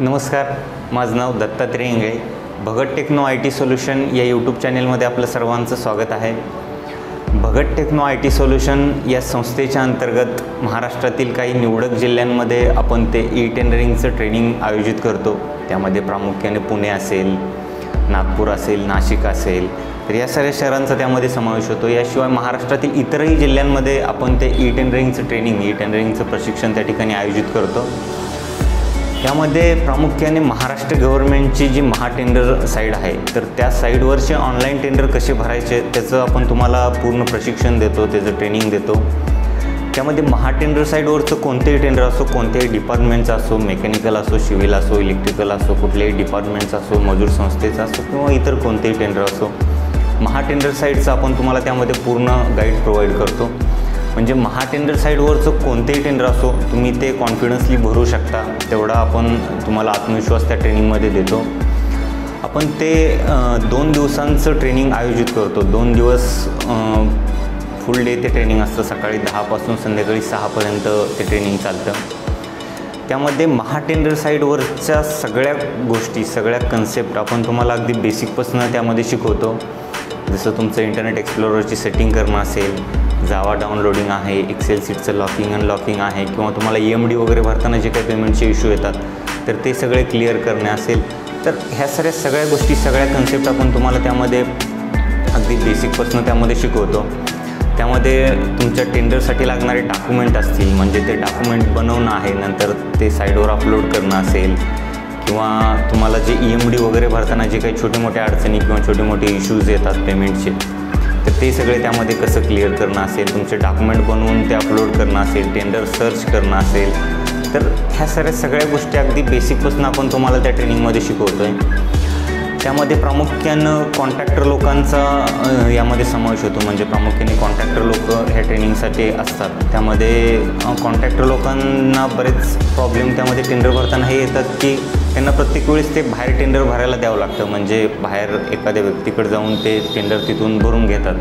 नमस्कार माझं नाव Dattatray Ingale. Bhagat techno I T solution या यूट्यूब चॅनेलमध्ये आपलं सर्वांचं स्वागत आहे. Bhagat techno I T solution या संस्थेच्या अंतर्गत महाराष्ट्रातील काही निवडक जिल्ह्यांमध्ये आपण ते ई टेंडरिंगचं ट्रेनिंग आयोजित करतो. त्यामध्ये प्रामुख्याने पुणे असेल नागपूर असेल नाशिक असेल तर या साऱ्या शहरांचा त्यामध्ये समावेश होतो. याशिवाय महाराष्ट्रातील इतरही जिल्ह्यांमध्ये आपण ते ई टेंडरिंगचं ट्रेनिंग ई टेंडरिंगचं प्रशिक्षण त्या ठिकाणी आयोजित करतो. त्यामध्ये प्रामुख्याने महाराष्ट्र गव्हर्नमेंटची जी महाटेंडर साईड आहे तर त्या साईडवरचे ऑनलाईन टेंडर कसे भरायचे त्याचं आपण तुम्हाला पूर्ण प्रशिक्षण देतो त्याचं ट्रेनिंग देतो. त्यामध्ये महाटेंडर साईडवरचं कोणतेही टेंडर असो कोणत्याही डिपार्टमेंटचं असो मेकॅनिकल असो सिव्हिल असो इलेक्ट्रिकल असो कुठल्याही डिपार्टमेंटचा असो मजूर संस्थेचा असो किंवा इतर कोणतेही टेंडर असो महाटेंडर साईडचं आपण तुम्हाला त्यामध्ये पूर्ण गाईड प्रोव्हाइड करतो. म्हणजे महाटेंडर साईडवरचं कोणतेही टेंडर असो तुम्ही ते कॉन्फिडन्सली भरू शकता. तेवढा आपण तुम्हाला आत्मविश्वास त्या ट्रेनिंगमध्ये देतो. आपण ते दोन दिवसांचं ट्रेनिंग आयोजित करतो. दोन दिवस फुल डे ते ट्रेनिंग असतं. सकाळी दहापासून संध्याकाळी सहापर्यंत ते ट्रेनिंग चालतं. त्यामध्ये महाटेंडर साईडवरच्या सगळ्या गोष्टी सगळ्या कन्सेप्ट आपण तुम्हाला अगदी बेसिकपासून त्यामध्ये शिकवतो. जसं तुमचं इंटरनेट एक्सप्लोररची सेटिंग करणं असेल जावा डाउनलोडिंग आहे एक्सेल सीटचं लॉकिंग अनलॉकिंग आहे किंवा तुम्हाला ई एम डी वगैरे भरताना जे काही पेमेंटचे इश्यू येतात तर ते सगळे क्लिअर करणे असेल. तर ह्या सगळ्या सगळ्या गोष्टी सगळ्या कन्सेप्ट आपण तुम्हाला त्यामध्ये अगदी बेसिकपासून त्यामध्ये शिकवतो. त्यामध्ये तुमच्या टेंडरसाठी लागणारे डॉक्युमेंट असतील म्हणजे ते डॉक्युमेंट बनवणं आहे नंतर ते साईडवर अपलोड करणं असेल किंवा तुम्हाला जे ई एम डी वगैरे भरताना जे काही छोटे मोठे अडचणी किंवा छोटे मोठे इश्यूज येतात पेमेंटचे तर ते सगळे त्यामध्ये कसं क्लिअर करणं असेल तुमचे डॉक्युमेंट बनवून ते अपलोड करणं असेल टेंडर सर्च करणं असेल तर ह्या सगळ्या सगळ्या गोष्टी अगदी बेसिकपासून आपण तुम्हाला त्या ट्रेनिंगमध्ये शिकवतो आहे त्यामध्ये प्रामुख्यानं कॉन्ट्रॅक्टर लोकांचा यामध्ये समावेश होतो. म्हणजे प्रामुख्याने कॉन्ट्रॅक्टर लोक ह्या ट्रेनिंगसाठी असतात. त्यामध्ये कॉन्ट्रॅक्टर लोकांना बरेच प्रॉब्लेम त्यामध्ये टेंडर भरताना हे येतात की त्यांना प्रत्येक वेळेस ते बाहेर टेंडर भरायला द्यावं लागतं. म्हणजे बाहेर एखाद्या व्यक्तीकडे जाऊन ते टेंडर तिथून भरून घेतात.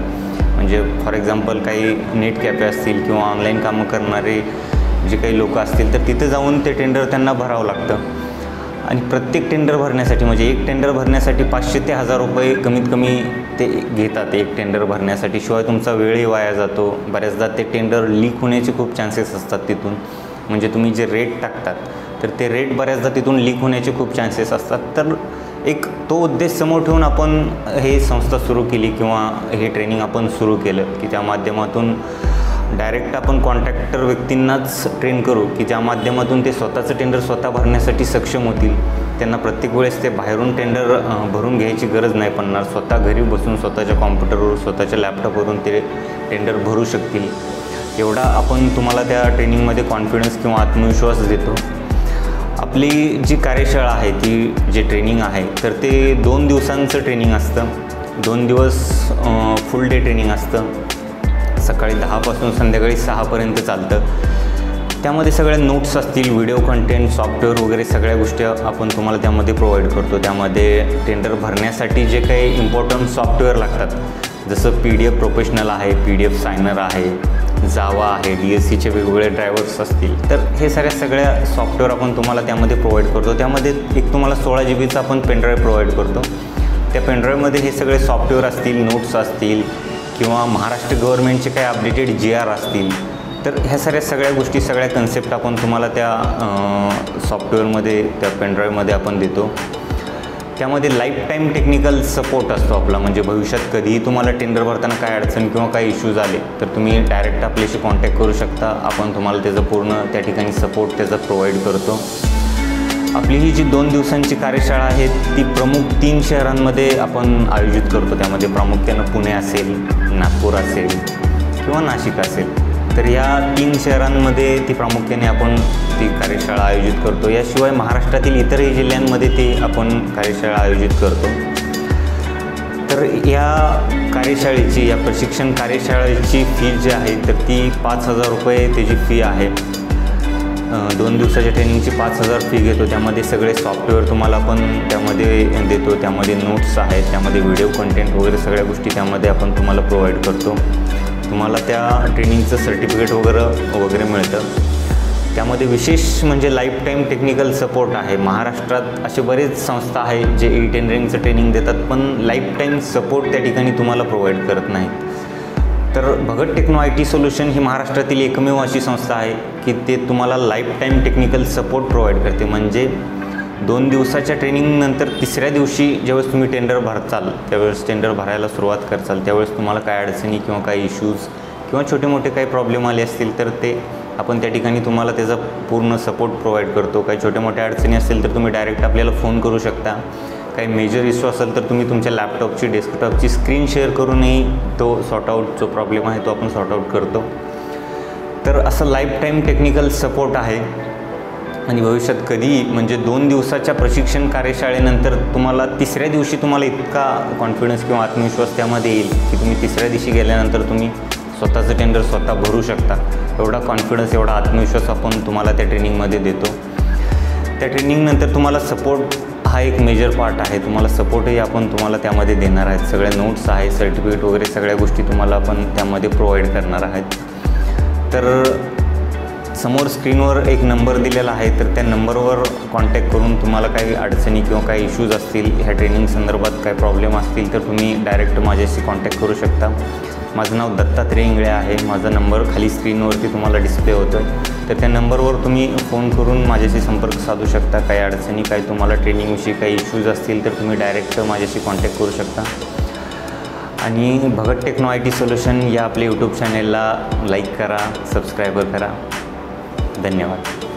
म्हणजे फॉर एक्झाम्पल काही नेट कॅफे असतील किंवा ऑनलाईन कामं करणारे जे काही लोक असतील तर तिथे जाऊन ते टेंडर त्यांना भरावं लागतं. आणि प्रत्येक टेंडर भरण्यासाठी म्हणजे एक टेंडर भरण्यासाठी पाचशे ते हजार रुपये कमीत कमी ते घेतात एक टेंडर भरण्यासाठी. शिवाय तुमचा वेळही वाया जातो. बऱ्याचदा ते टेंडर लीक होण्याचे खूप चान्सेस असतात तिथून. म्हणजे तुम्ही जे रेट टाकतात तर ते रेट बऱ्याचदा तिथून लीक होण्याचे खूप चान्सेस असतात. तर एक तो उद्देश समोर ठेवून आपण हे संस्था सुरू केली किंवा हे ट्रेनिंग आपण सुरू केलं की त्या माध्यमातून डायरेक्ट आपण कॉन्ट्रॅक्टर व्यक्तींनाच ट्रेन करू की ज्या माध्यमातून ते स्वतःचं टेंडर स्वतः भरण्यासाठी सक्षम होतील. त्यांना प्रत्येक वेळेस ते बाहेरून टेंडर भरून घ्यायची गरज नाही पडणार. स्वतः घरी बसून स्वतःच्या कॉम्प्युटरवर स्वतःच्या लॅपटॉपवरून ते टेंडर भरू शकतील. एवढा आपण तुम्हाला त्या ट्रेनिंगमध्ये कॉन्फिडन्स किंवा आत्मविश्वास देतो. आपली जी कार्यशाळा आहे ती जे ट्रेनिंग आहे तर ते दोन दिवसांचं ट्रेनिंग असतं. दोन दिवस फुल डे ट्रेनिंग असतं. सकाळी दहापासून संध्याकाळी सहापर्यंत चालतं. त्यामध्ये सगळ्या नोट्स असतील व्हिडिओ कंटेंट सॉफ्टवेअर वगैरे सगळ्या गोष्टी आपण तुम्हाला त्यामध्ये प्रोव्हाइड करतो. त्यामध्ये टेंडर भरण्यासाठी जे काही इम्पॉर्टंट सॉफ्टवेअर लागतात जसं पी डी एफ प्रोफेशनल आहे पी डी एफ सायनर आहे जावा आहे डी एस सीचे वेगवेगळे ड्रायव्हर्स असतील. तर हे सगळ्या सगळ्या सॉफ्टवेअर आपण तुम्हाला त्यामध्ये प्रोव्हाइड करतो. त्यामध्ये एक तुम्हाला सोळा जी बीचा आपण पेनड्राईव्ह प्रोव्हाइड करतो. त्या पेनड्राईव्हमध्ये हे सगळे सॉफ्टवेअर असतील नोट्स असतील किंवा महाराष्ट्र गव्हर्नमेंटचे काही अपडेटेड जी आर असतील. तर ह्या सगळ्या सगळ्या गोष्टी सगळ्या कन्सेप्ट आपण तुम्हाला त्या सॉफ्टवेअरमध्ये त्या पेनड्राईव्हमध्ये आपण देतो. त्यामध्ये लाईफ टाईम टेक्निकल सपोर्ट असतो आपला. म्हणजे भविष्यात कधीही तुम्हाला टेंडर भरताना काय अडचण किंवा काही इश्यूज आले तर तुम्ही डायरेक्ट आपल्याशी कॉन्टॅक्ट करू शकता. आपण तुम्हाला त्याचं पूर्ण त्या ठिकाणी सपोर्ट त्याचा प्रोव्हाइड करतो. आपली ही जी दोन दिवसांची कार्यशाळा आहे ती प्रमुख तीन शहरांमध्ये आपण आयोजित करतो. त्यामध्ये प्रामुख्यानं पुणे असेल नागपूर असेल किंवा नाशिक असेल. तर या तीन शहरांमध्ये ती प्रामुख्याने आपण ती कार्यशाळा आयोजित करतो. याशिवाय महाराष्ट्रातील इतरही जिल्ह्यांमध्ये ती आपण कार्यशाळा आयोजित करतो. तर या कार्यशाळेची या प्रशिक्षण कार्यशाळेची फी जी आहे तर ती पाच हजार रुपये त्याची फी आहे. दोन दिवसाच्या ट्रेनिंगची पाच हजार फी घेतो. त्यामध्ये सगळे सॉफ्टवेअर तुम्हाला आपण त्यामध्ये देतो. त्यामध्ये नोट्स आहेत त्यामध्ये व्हिडिओ कंटेंट वगैरे सगळ्या गोष्टी त्यामध्ये आपण तुम्हाला प्रोव्हाइड करतो. तुम्हाला त्या ट्रेनिंगचं सर्टिफिकेट वगैरे वगैरे मिळतं. त्यामध्ये विशेष म्हणजे लाईफ टाईम टेक्निकल सपोर्ट आहे. महाराष्ट्रात असे बरेच संस्था आहे जे ई टेंडरिंगचं ट्रेनिंग देतात पण लाईफ टाईम सपोर्ट त्या ठिकाणी तुम्हाला प्रोव्हाइड करत नाहीत. तर Bhagat techno I T solution ही महाराष्ट्रातील एकमेव अशी संस्था आहे की ते तुम्हाला life time technical support provide करते. म्हणजे दोन दिवसाच्या ट्रेनिंगनंतर तिसऱ्या दिवशी ज्यावेळेस तुम्ही टेंडर भरचाल त्यावेळेस टेंडर भरायला सुरुवात करचाल त्यावेळेस तुम्हाला काय अडचणी किंवा काही इश्यूज किंवा छोटे मोठे काही प्रॉब्लेम आले असतील तर ते आपण त्या ठिकाणी तुम्हाला त्याचा पूर्ण सपोर्ट प्रोव्हाइड करतो. काही छोट्या मोठ्या अडचणी असतील तर तुम्ही डायरेक्ट आपल्याला फोन करू शकता. काही मेजर इश्यू असेल तर तुम्ही तुमच्या लॅपटॉपची डेस्कटॉपची स्क्रीन शेअर करूनही तो सॉर्ट आऊट जो प्रॉब्लेम आहे तो आपण सॉर्ट आउट करतो. तर असं लाईफ टाईम टेक्निकल सपोर्ट आहे. आणि भविष्यात कधी म्हणजे दोन दिवसाच्या प्रशिक्षण कार्यशाळेनंतर तुम्हाला तिसऱ्या दिवशी तुम्हाला इतका कॉन्फिडन्स किंवा आत्मविश्वास त्यामध्ये येईल की तुम्ही तिसऱ्या दिवशी गेल्यानंतर तुम्ही स्वतःचं टेंडर स्वतः भरू शकता. एवढा कॉन्फिडन्स एवढा आत्मविश्वास आपण तुम्हाला त्या ट्रेनिंगमध्ये देतो. त्या ट्रेनिंगनंतर तुम्हाला सपोर्ट हा एक मेजर पार्ट आहे. तुम्हाला सपोर्टही आपण तुम्हाला त्यामध्ये देणार आहेत. सगळ्या नोट्स आहे सर्टिफिकेट वगैरे सगळ्या गोष्टी तुम्हाला आपण त्यामध्ये प्रोव्हाइड करणार आहेत. तर समोर स्क्रीनवर एक नंबर दिलेला आहे तर त्या नंबरवर कॉन्टॅक्ट करून तुम्हाला काही अडचणी किंवा काही इश्यूज असतील ह्या ट्रेनिंग संदर्भात काही प्रॉब्लेम असतील तर तुम्ही डायरेक्ट माझ्याशी कॉन्टॅक्ट करू शकता. माझं नाव दत्तात्रय इंगळे आहे. माझा नंबर खाली स्क्रीनवरती तुम्हाला डिस्प्ले होतो आहे तर त्या नंबरवर तुम्ही फोन करून माझ्याशी संपर्क साधू शकता. काही अडचणी काही तुम्हाला ट्रेनिंगविषयी काही इश्यूज असतील तर तुम्ही डायरेक्ट माझ्याशी कॉन्टॅक्ट करू शकता. आणि Bhagat techno I T solution या आपल्या यूट्यूब चॅनेलला लाईक करा सबस्क्राईबर करा. धन्यवाद